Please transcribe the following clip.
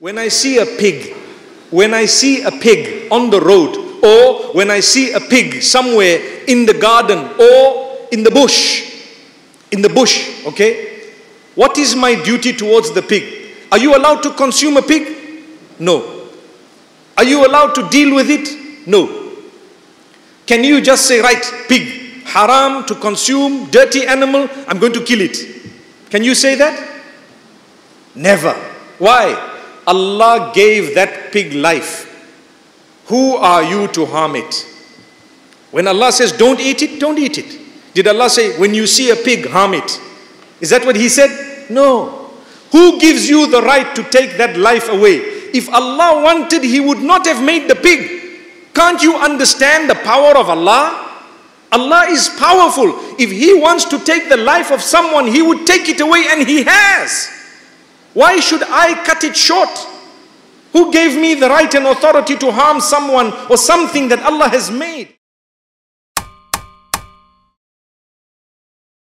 When I see a pig, when I see a pig on the road, or when I see a pig somewhere in the garden or in the bush, in the bush, okay? What is my duty towards the pig? Are you allowed to consume a pig? No. Are you allowed to deal with it? No. Can you just say, right, pig, haram to consume, dirty animal, I'm going to kill it? Can you say that? Never. Why? Allah gave that pig life. Who are you to harm it? When Allah says don't eat it, don't eat it. Did Allah say when you see a pig, harm it? Is that what He said? No. Who gives you the right to take that life away? If Allah wanted, He would not have made the pig. Can't you understand the power of Allah? Allah is powerful. If He wants to take the life of someone, He would take it away and He has. Why should I cut it short? Who gave me the right and authority to harm someone or something that Allah has made?